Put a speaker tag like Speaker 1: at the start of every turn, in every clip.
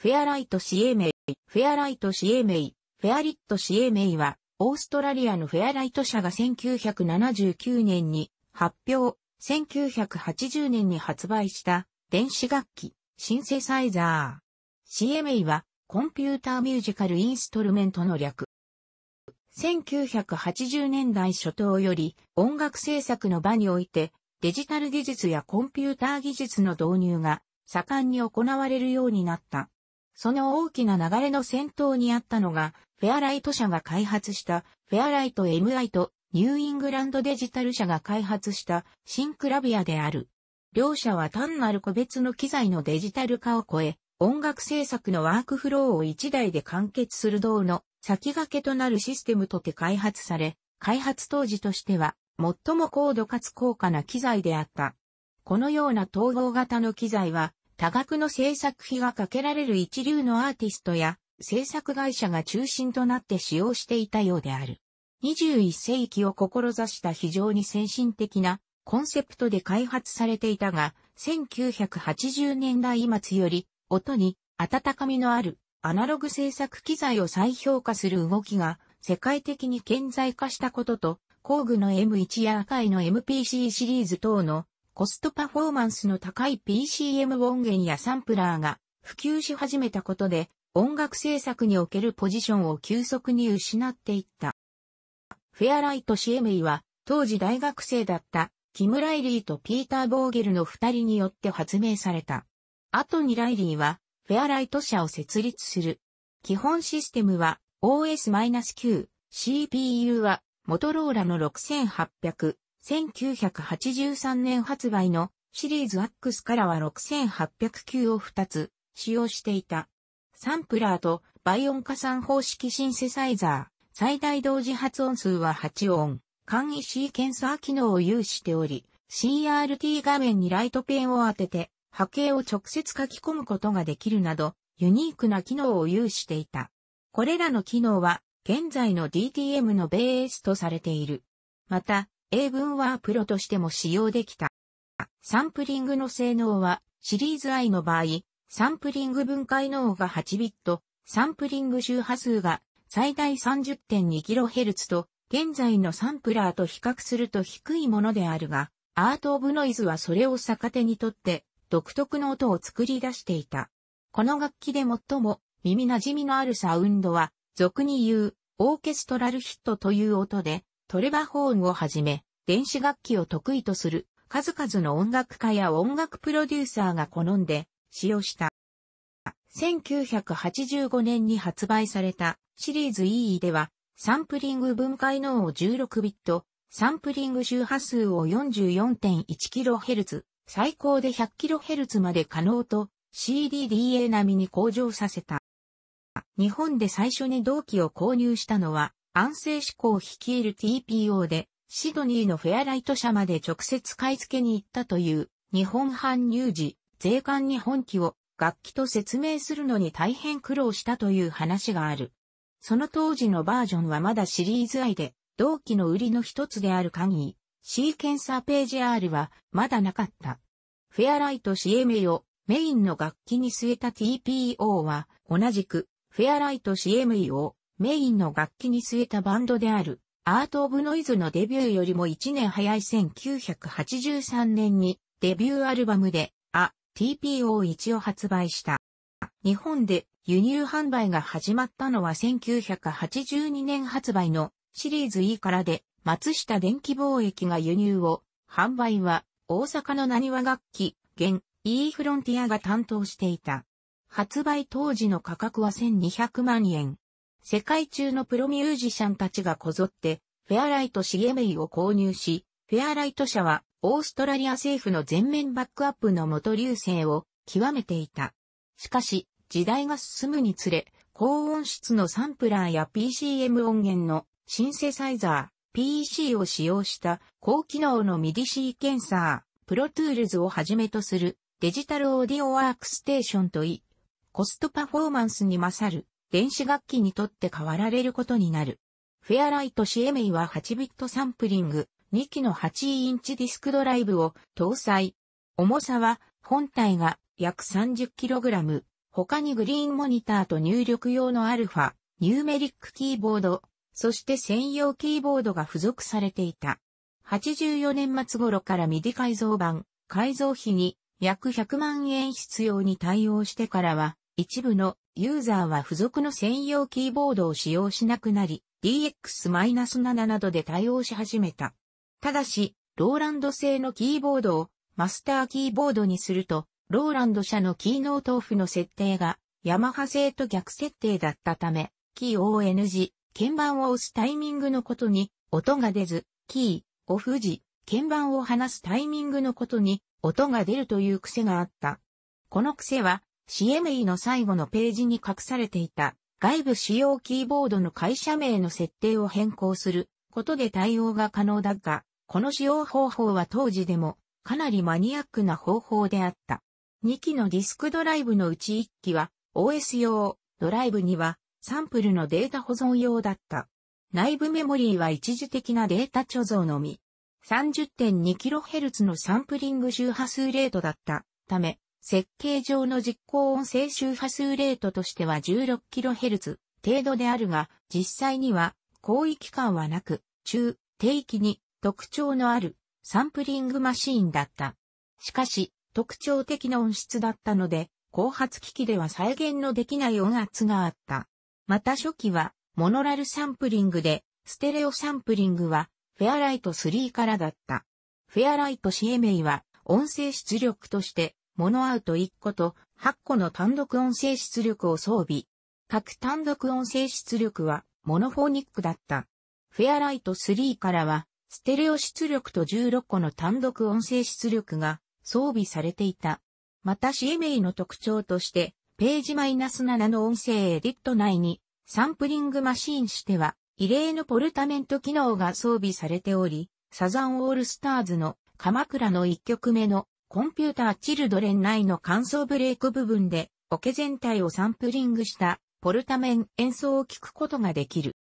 Speaker 1: フェアライト CMA、フェアライト CMA、フェアリット CMA は、オーストラリアのフェアライト社が1979年に発表、1980年に発売した電子楽器、シンセサイザー。CMA は、コンピューターミュージカルインストルメントの略。1980年代初頭より音楽制作の場においてデジタル技術やコンピューター技術の導入が盛んに行われるようになった。その大きな流れの先頭にあったのが、フェアライト社が開発したフェアライト MI とニューイングランドデジタル社が開発したシンクラビアである。両社は単なる個別の機材のデジタル化を超え、音楽制作のワークフローを一台で完結する道の先駆けとなるシステムとて開発され、開発当時としては最も高度かつ高価な機材であった。このような統合型の機材は多額の制作費がかけられる一流のアーティストや制作会社が中心となって使用していたようである。21世紀を志した非常に先進的なコンセプトで開発されていたが、1980年代末より音に温かみのあるアナログ制作機材を再評価する動きが世界的に顕在化したことと、工具の M1 や赤いの MPC シリーズ等のコストパフォーマンスの高い PCM 音源やサンプラーが普及し始めたことで音楽制作におけるポジションを急速に失っていった。フェアライト・シエメイは当時大学生だったキム・ライリーとピーター・ボーゲルの二人によって発明された。後にライリーはフェアライト社を設立する。基本システムは OS-9、CPU はモトローラの6800、1983年発売のシリーズ X からは6809を2つ使用していた。サンプラーと倍音加算方式シンセサイザー、最大同時発音数は8音、簡易シーケンサー機能を有しており、CRT 画面にライトペンを当てて波形を直接書き込むことができるなど、ユニークな機能を有していた。これらの機能は、現在の DTM のベースとされている。また、英文ワープロとしても使用できた。サンプリングの性能は、シリーズ I の場合、サンプリング分解能が8ビット、サンプリング周波数が最大 30.2kHz と、現在のサンプラーと比較すると低いものであるが、アート・オブ・ノイズはそれを逆手にとって独特の音を作り出していた。この楽器で最も耳馴染みのあるサウンドは、俗に言うオーケストラルヒットという音で、トレバホーンをはじめ、電子楽器を得意とする数々の音楽家や音楽プロデューサーが好んで使用した。1985年に発売されたシリーズ E では、サンプリング分解能を16ビット、サンプリング周波数を 44.1kHz、最高で 100kHz まで可能と CDDA 並みに向上させた。日本で最初に同期を購入したのは、安静志向率いる TPO で、シドニーのフェアライト社まで直接買い付けに行ったという日本版入時、税関日本機を楽器と説明するのに大変苦労したという話がある。その当時のバージョンはまだシリーズ愛で、同期の売りの一つである限り、シーケンサーページ R はまだなかった。フェアライト CMA をメインの楽器に据えた TPO は同じくフェアライト CME をメインの楽器に据えたバンドであるアート・オブ・ノイズのデビューよりも1年早い1983年にデビューアルバムで、あ、TPO1 を発売した。日本で輸入販売が始まったのは1982年発売のシリーズ E からで、松下電気貿易が輸入を、販売は大阪の何和楽器、現 E フロンティアが担当していた。発売当時の価格は1200万円。世界中のプロミュージシャンたちがこぞって、フェアライト CMI を購入し、フェアライト社は、オーストラリア政府の全面バックアップのもと隆盛を極めていた。しかし、時代が進むにつれ、高音質のサンプラーや PCM 音源のシンセサイザー、 PC を使用した高機能の MIDI シーケンサー、 Pro Tools をはじめとするデジタルオーディオワークステーションといい、コストパフォーマンスに勝る電子楽器にとって変わられることになる。フェアライト CMI は8ビットサンプリング、2機の8インチディスクドライブを搭載。重さは本体が約 30kg、他にグリーンモニターと入力用の alphanumeric キーボード、そして専用キーボードが付属されていた。84年末頃から MIDI 改造版、改造費に約100万円必要に対応してからは、一部のユーザーは付属の専用キーボードを使用しなくなり、DX-7 などで対応し始めた。ただし、ローランド製のキーボードをマスターキーボードにすると、ローランド社のキーノートオフの設定がヤマハ製と逆設定だったため、キー ONG 鍵盤を押すタイミングのことに音が出ず、キー、オフ時、鍵盤を離すタイミングのことに音が出るという癖があった。この癖は CME の最後のページに隠されていた外部使用キーボードの会社名の設定を変更することで対応が可能だが、この使用方法は当時でもかなりマニアックな方法であった。2機のディスクドライブのうち1機は OS 用、ドライブにはサンプルのデータ保存用だった。内部メモリーは一時的なデータ貯蔵のみ。30.2kHz のサンプリング周波数レートだったため、設計上の実行音声周波数レートとしては 16kHz 程度であるが、実際には広域間はなく、中、低域に特徴のあるサンプリングマシーンだった。しかし、特徴的な音質だったので、後発機器では再現のできない音圧があった。また初期はモノラルサンプリングで、ステレオサンプリングは、フェアライト3からだった。フェアライト CMA は、音声出力として、モノアウト1個と8個の単独音声出力を装備。各単独音声出力は、モノフォニックだった。フェアライト3からは、ステレオ出力と16個の単独音声出力が装備されていた。また CMA の特徴として、ページマイナス7の音声エディット内にサンプリングマシーンしては、異例のポルタメント機能が装備されており、サザンオールスターズの鎌倉の1曲目のコンピューターチルドレン内の感想ブレイク部分で、オケ全体をサンプリングしたポルタメン演奏を聴くことができる。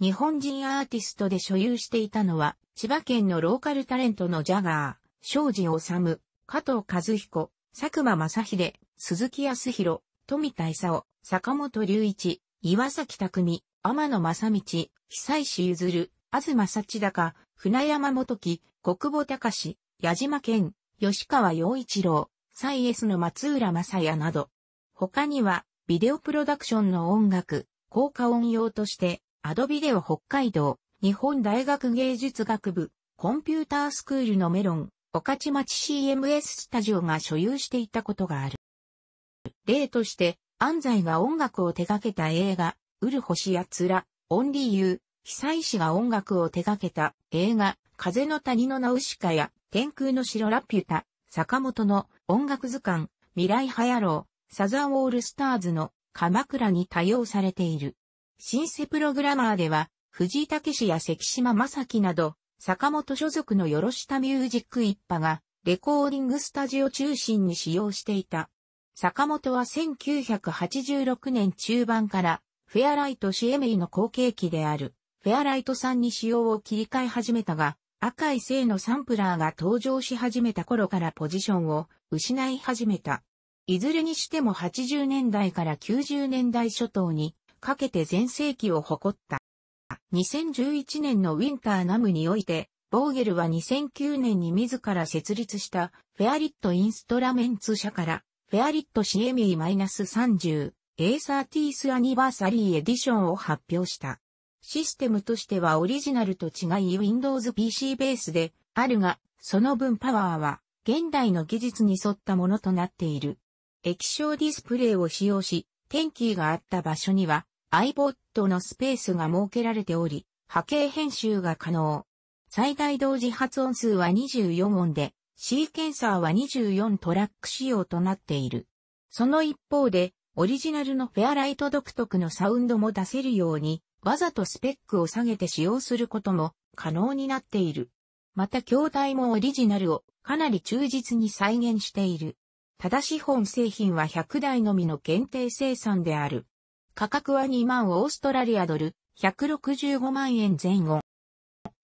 Speaker 1: 日本人アーティストで所有していたのは、千葉県のローカルタレントのジャガー、庄司治、加藤和彦、佐久間正秀、鈴木康弘、富田勲、坂本隆一、岩崎匠、天野正道、久石譲、東幸高、船山元樹、国母隆、矢島健、吉川洋一郎、サイエスの松浦正也など。他には、ビデオプロダクションの音楽、効果音用として、アドビデオ北海道、日本大学芸術学部、コンピュータースクールのメロン、御徒町 CMS スタジオが所有していたことがある。例として、安西が音楽を手掛けた映画、ウル星やつら、オンリーユー、久石が音楽を手掛けた映画、風の谷のナウシカや、天空の城ラピュタ、坂本の音楽図鑑、未来ハヤロー、サザンオールスターズの鎌倉に多用されている。シンセプログラマーでは、藤井武史や関島正樹など、坂本所属のよろしたミュージック一派が、レコーディングスタジオ中心に使用していた。坂本は1986年中盤からフェアライトシエメイの後継機であるフェアライト3に使用を切り替え始めたが赤い性のサンプラーが登場し始めた頃からポジションを失い始めた。いずれにしても80年代から90年代初頭にかけて全盛期を誇った。2011年のウィンターナムにおいて、ボーゲルは2009年に自ら設立したフェアリットインストラメンツ社からフェアリット CME-30 A30th アニバーサリーエディションを発表した。システムとしてはオリジナルと違い Windows PC ベースであるが、その分パワーは現代の技術に沿ったものとなっている。液晶ディスプレイを使用し、天気があった場所には iPod のスペースが設けられており、波形編集が可能。最大同時発音数は24音で、シーケンサーは24トラック仕様となっている。その一方で、オリジナルのフェアライト独特のサウンドも出せるように、わざとスペックを下げて使用することも可能になっている。また筐体もオリジナルをかなり忠実に再現している。ただし本製品は100台のみの限定生産である。価格は2万オーストラリアドル、165万円前後。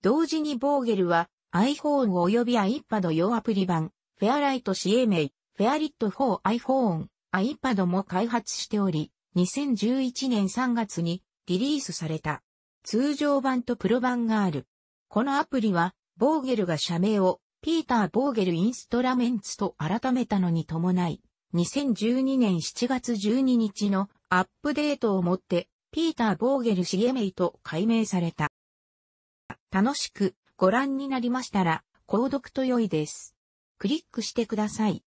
Speaker 1: 同時にボーゲルは iPhone 及び iPad 用アプリ版、フェアライト CMA、フフェアリット4 iPhone、iPad も開発しており、2011年3月にリリースされた。通常版とプロ版がある。このアプリは、ボーゲルが社名をピーター・ボーゲル・インストラメンツと改めたのに伴い、2012年7月12日のアップデートをもって、ピーター・ボーゲル・シゲメイと改名された。楽しくご覧になりましたら、購読と良いです。クリックしてください。